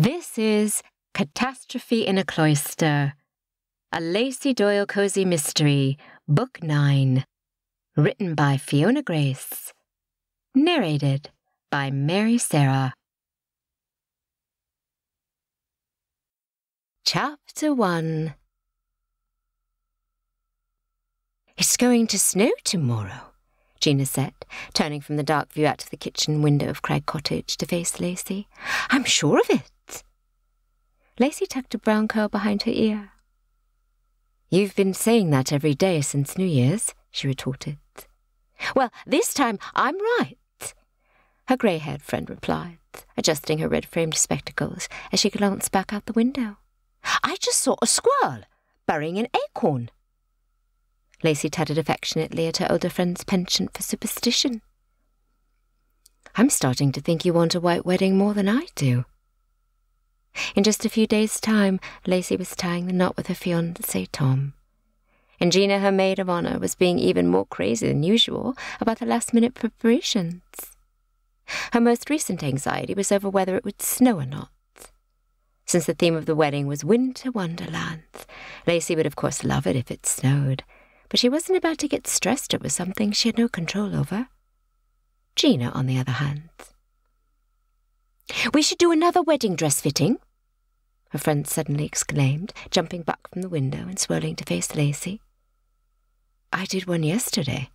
This is Catastrophe in a Cloister, a Lacey Doyle cozy mystery, Book 9, written by Fiona Grace, narrated by Mary Sarah. Chapter 1 It's going to snow tomorrow, Gina said, turning from the dark view out of the kitchen window of Crag Cottage to face Lacey. I'm sure of it. Lacey tucked a brown curl behind her ear. You've been saying that every day since New Year's, she retorted. Well, this time I'm right, her grey haired friend replied, adjusting her red framed spectacles as she glanced back out the window. I just saw a squirrel burying an acorn. Lacey tutted affectionately at her older friend's penchant for superstition. I'm starting to think you want a white wedding more than I do. In just a few days' time, Lacey was tying the knot with her fiancé Tom. And Gina, her maid of honor, was being even more crazy than usual about the last minute preparations. Her most recent anxiety was over whether it would snow or not. Since the theme of the wedding was winter wonderland, Lacey would of course love it if it snowed, but she wasn't about to get stressed over something she had no control over. Gina, on the other hand. We should do another wedding dress fitting, her friend suddenly exclaimed, jumping back from the window and swirling to face Lacey. I did one yesterday,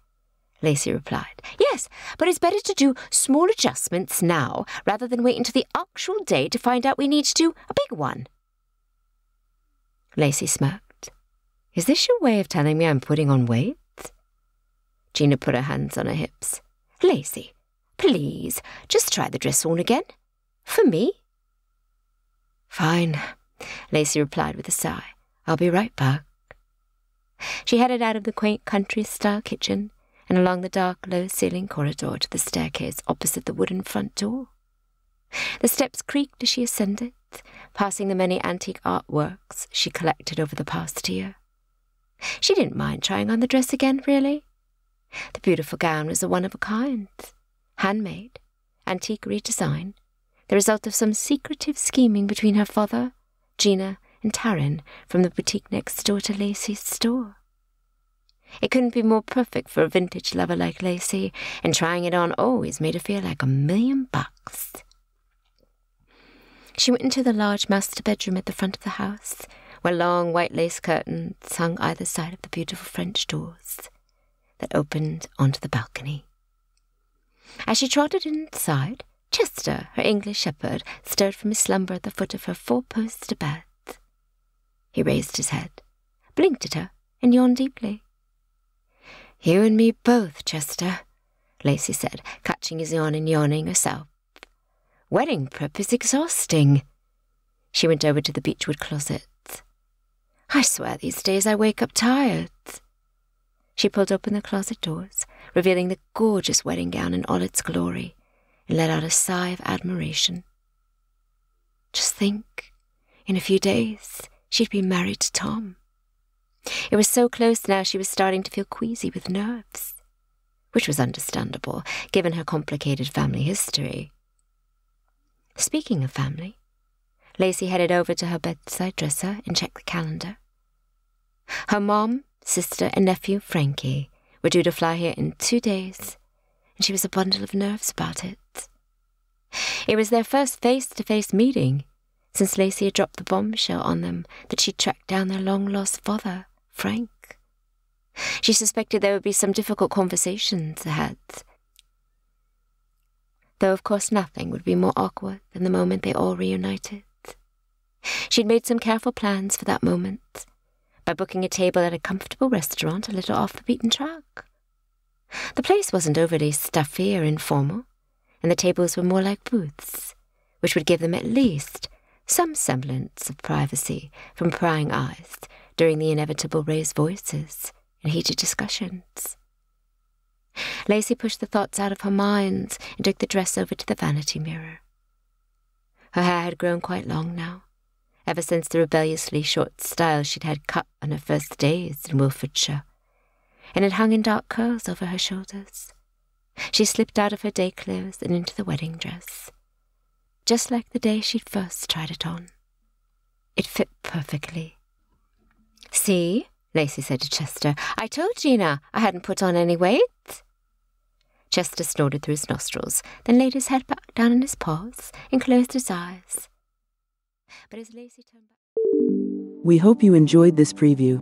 Lacey replied. Yes, but it's better to do small adjustments now rather than wait until the actual day to find out we need to do a big one. Lacey smirked. Is this your way of telling me I'm putting on weight? Gina put her hands on her hips. Lacey, please, just try the dress on again. For me. Fine, Lacey replied with a sigh. I'll be right back. She headed out of the quaint country style kitchen and along the dark, low ceiling corridor to the staircase opposite the wooden front door. The steps creaked as she ascended, passing the many antique artworks she collected over the past year. She didn't mind trying on the dress again, really. The beautiful gown was a one of a kind, handmade, antique redesign, the result of some secretive scheming between her father, Gina, and Taryn from the boutique next door to Lacey's store. It couldn't be more perfect for a vintage lover like Lacey, and trying it on always made her feel like a million bucks. She went into the large master bedroom at the front of the house, where long white lace curtains hung either side of the beautiful French doors that opened onto the balcony. As she trotted inside, Chester, her English shepherd, stirred from his slumber at the foot of her four-poster bed. He raised his head, blinked at her, and yawned deeply. You and me both, Chester, Lacey said, catching his yawn and yawning herself. Wedding prep is exhausting. She went over to the beechwood closet. I swear these days I wake up tired. She pulled open the closet doors, revealing the gorgeous wedding gown in all its glory, and let out a sigh of admiration. Just think, in a few days she'd be married to Tom. It was so close now she was starting to feel queasy with nerves, which was understandable, given her complicated family history. Speaking of family, Lacey headed over to her bedside dresser and checked the calendar. Her mom, sister, and nephew, Frankie, were due to fly here in two days, and she was a bundle of nerves about it. It was their first face to face meeting since Lacey had dropped the bombshell on them that she'd tracked down their long lost father frank. She suspected there would be some difficult conversations ahead. Though, of course, nothing would be more awkward than the moment they all reunited. She'd made some careful plans for that moment by booking a table at a comfortable restaurant a little off the beaten track. The place wasn't overly stuffy or informal, and the tables were more like booths, which would give them at least some semblance of privacy from prying eyes during the inevitable raised voices and heated discussions. Lacey pushed the thoughts out of her mind and took the dress over to the vanity mirror. Her hair had grown quite long now, ever since the rebelliously short style she'd had cut on her first days in Wilfordshire, and it hung in dark curls over her shoulders. She slipped out of her day clothes and into the wedding dress. just like the day she'd first tried it on. It fit perfectly. See, Lacey said to Chester, I told Gina I hadn't put on any weight. Chester snorted through his nostrils, then laid his head back down on his paws and closed his eyes. But as Lacey turned back. We hope you enjoyed this preview.